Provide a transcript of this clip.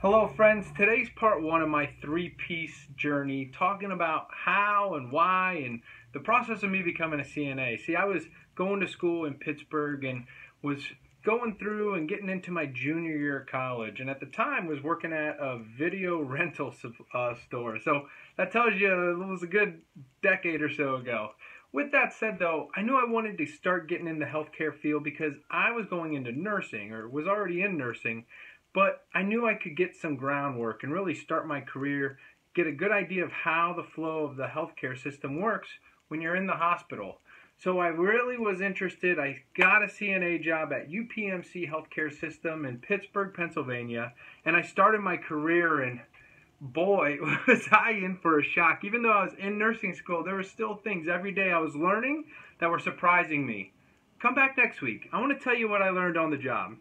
Hello, friends. Today's part one of my three piece journey talking about how and why and the process of me becoming a CNA. See, I was going to school in Pittsburgh and was going through and getting into my junior year of college, and at the time was working at a video rental uh, store. So that tells you it was a good decade or so ago. With that said, though, I knew I wanted to start getting in the healthcare field because I was going into nursing or was already in nursing but I knew I could get some groundwork and really start my career, get a good idea of how the flow of the healthcare system works when you're in the hospital. So I really was interested. I got a CNA job at UPMC Healthcare System in Pittsburgh, Pennsylvania, and I started my career and boy, was I in for a shock. Even though I was in nursing school, there were still things every day I was learning that were surprising me. Come back next week. I want to tell you what I learned on the job.